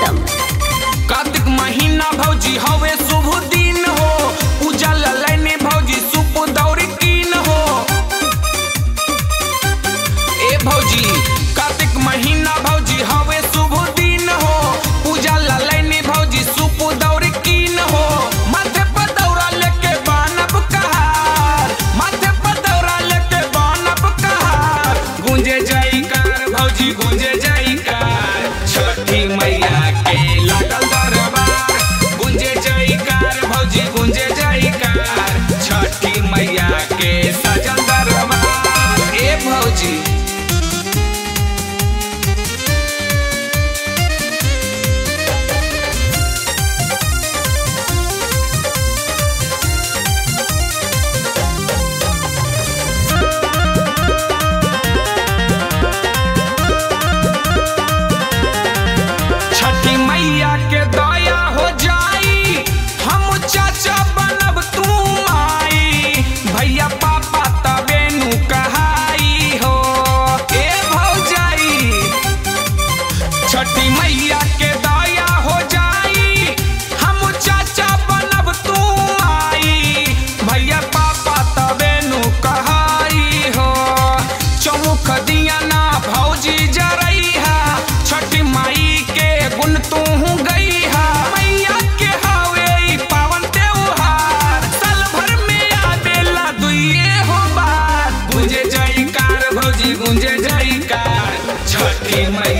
उत्तम कार्तिक महीना भौजी, हवे शुभ दिन हो। भौजी सुप दौरी कीन हो। ए भौजी कार्तिक महीना भौजी, हवे शुभ दिन हो। उजल लेने भौजी सुप दौरी कीन हो। माथे पर दौरा लेके बानब कहार। माथे पर दौरा लेके बानब कहार। गूंजे जाई कार भौजी, गूंजे जाई un. गूंज जाई का छठी मैया